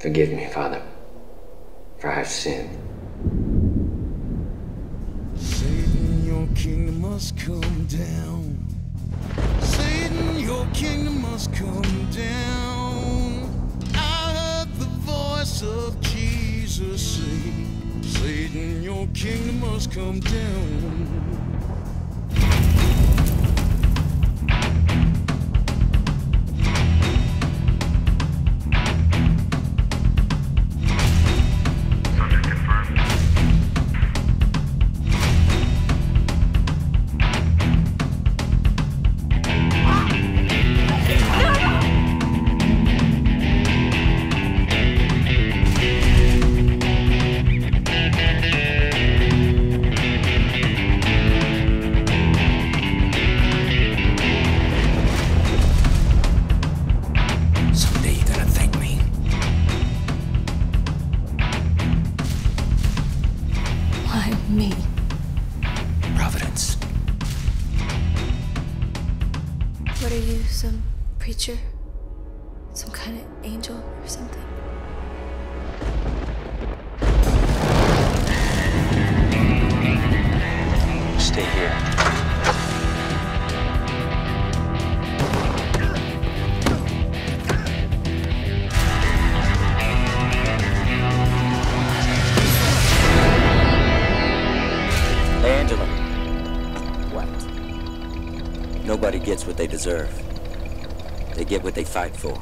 Forgive me, Father, for I've sinned. Satan, your kingdom must come down. Satan, your kingdom must come down. I heard the voice of Jesus say, Satan, your kingdom must come down. Me? Providence. What are you, some preacher? Some kind of angel or something? Stay here. Angela. What? Nobody gets what they deserve. They get what they fight for.